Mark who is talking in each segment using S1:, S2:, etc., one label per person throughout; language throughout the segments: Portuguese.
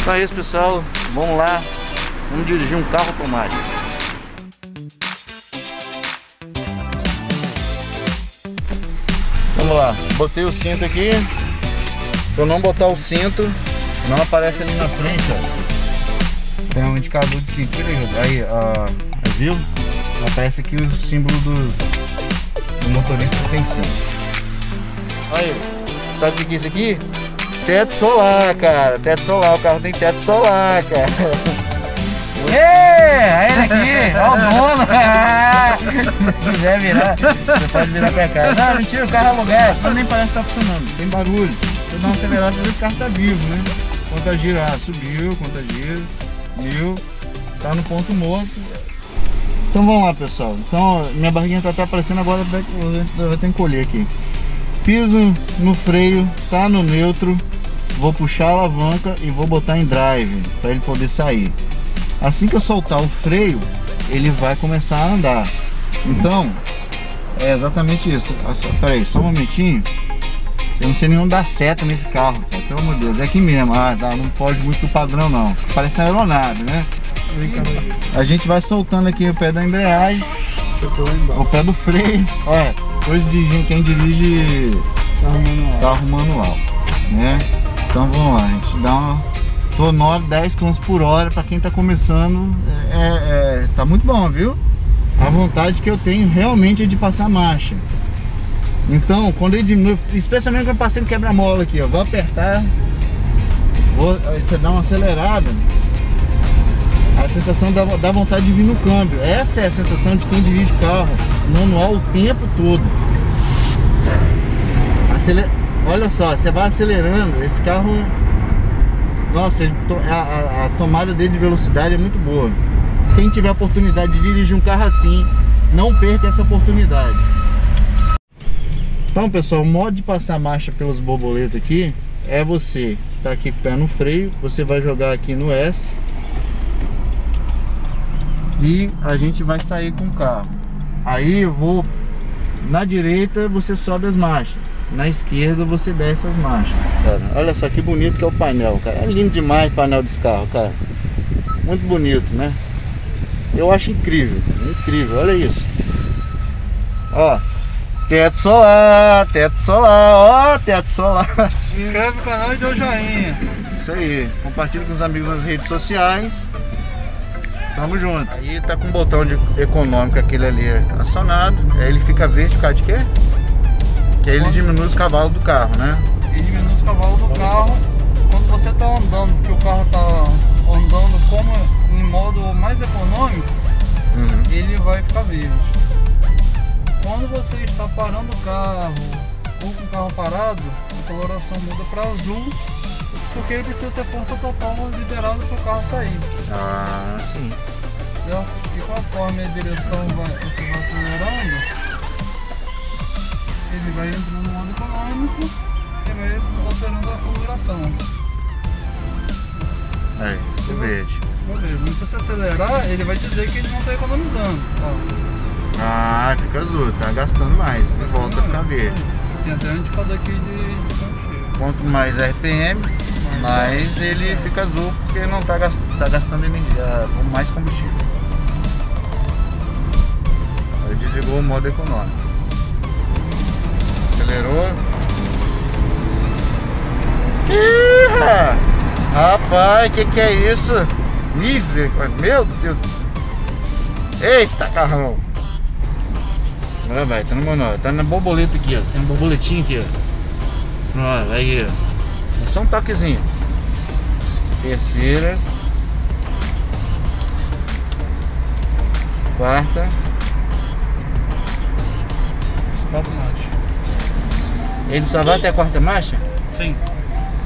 S1: Então é isso pessoal, vamos lá, vamos dirigir um carro automático. Vamos lá, botei o cinto aqui. Se eu não botar o cinto, não aparece ali na frente, ó. Tem um indicador de cintura aí, ó, viu? Aparece aqui o símbolo do, do motorista sem cinto. Aí, sabe o que é isso aqui? Teto solar, cara. Teto solar, o carro tem teto solar, cara.
S2: É, ele aqui, ó o dono. Se quiser virar, você pode virar pra cá. Não, mentira, o carro é alugado.
S1: Mas nem parece que tá funcionando, tem barulho. Vou dar uma acelerada pra ver se o carro tá vivo, né? Quanta gira, ah, subiu, quanta gira, mil, tá no ponto morto. Então vamos lá, pessoal. Então, minha barriguinha tá até aparecendo agora, eu tenho que colher aqui. Piso no freio, tá no neutro. Vou puxar a alavanca e vou botar em drive para ele poder sair. Assim que eu soltar o freio, ele vai começar a andar. Então, é exatamente isso. Peraí, só um momentinho. Eu não sei nem onde dá seta nesse carro, cara. Pelo amor de Deus, é aqui mesmo. Ah, não pode muito do padrão, não. Parece uma aeronave, né? A gente vai soltando aqui o pé da embreagem, o pé do freio. Olha, de quem dirige carro manual, carro manual né? Então vamos lá, a gente dá uma Tô 9, 10 km por hora para quem tá começando, é, é, tá muito bom, viu? A vontade que eu tenho realmente é de passar marcha. Então, quando ele diminui, especialmente quando eu passei no quebra-mola aqui, ó, vou apertar, vou, você dá uma acelerada, a sensação da, da vontade de vir no câmbio. Essa é a sensação de quem dirige carro manual o tempo todo. Aceler... Olha só, você vai acelerando, esse carro nossa, a, a, a tomada dele de velocidade é muito boa. Quem tiver a oportunidade de dirigir um carro assim, não perca essa oportunidade. Então pessoal, o modo de passar marcha pelos borboletas aqui é você tá aqui com o pé no freio, você vai jogar aqui no S e a gente vai sair com o carro. Aí eu vou na direita, você sobe as marchas na esquerda você desce as marchas. Cara, olha só que bonito que é o painel, cara. É lindo demais o painel desse carro, cara. Muito bonito, né? Eu acho incrível, incrível, olha isso. Ó, teto solar, teto solar, ó, teto solar.
S2: Se inscreve no canal e dê o um joinha.
S1: Isso aí, compartilha com os amigos nas redes sociais. Tamo junto. Aí tá com o botão de econômico aquele ali acionado. Aí ele fica verde por causa de quê? Que aí ele diminui os cavalos do carro, né?
S2: Ele diminui os cavalos do carro quando você está andando, que o carro está andando como em modo mais econômico, uhum. ele vai ficar verde. Quando você está parando o carro ou com o carro parado, a coloração muda para azul, porque ele precisa ter força total liberada para o carro sair.
S1: Ah, sim.
S2: Entendeu? E conforme a direção vai, vai acelerando, ele vai entrando no modo econômico e vai alterando a configuração.
S1: Aí, o verde.
S2: Se você acelerar, ele vai dizer que ele não está economizando. Ó.
S1: Ah, fica azul, tá gastando mais. Volta a ficar verde.
S2: Tem até um indicador aqui de
S1: Quanto mais RPM, mais ele fica azul porque não está gastando, tá gastando energia, mais combustível. Aí desligou o modo econômico acelerou. Ih, rapaz, que que é isso? Misericórdia, meu Deus Eita, carrão. Vai, vai, tá no manual, tá na borboleta aqui, ó. Tem um borboletinho aqui, ó. Vai aí. É só um toquezinho. Terceira. Quarta.
S2: Quatro marchas.
S1: Ele só vai até a quarta marcha?
S2: Sim.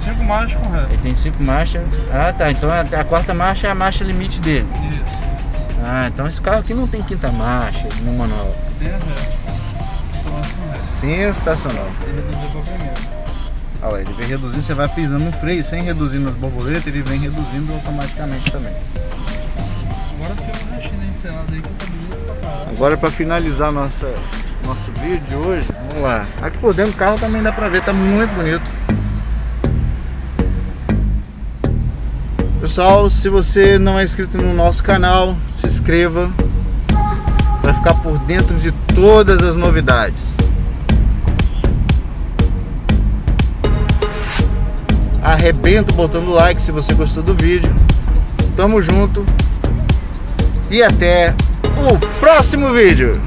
S2: Cinco marchas com.
S1: Ele tem cinco marchas. Ah tá, então a, quarta marcha é a marcha limite dele.
S2: Isso.
S1: Ah, então esse carro aqui não tem quinta marcha no manual.
S2: Tem a.
S1: Sensacional.
S2: Ele primeiro.
S1: Olha, ele vem reduzindo, você vai pisando no freio sem reduzir nas borboletas, ele vem reduzindo automaticamente também.
S2: Agora fica uma residenciada aí que tá bonito pra caralho.
S1: Agora para finalizar nossa nosso vídeo de hoje. Vamos lá. Aqui por dentro do carro também dá pra ver, tá muito bonito. Pessoal, se você não é inscrito no nosso canal, se inscreva para ficar por dentro de todas as novidades. Arrebenta botando like se você gostou do vídeo. Tamo junto e até o próximo vídeo.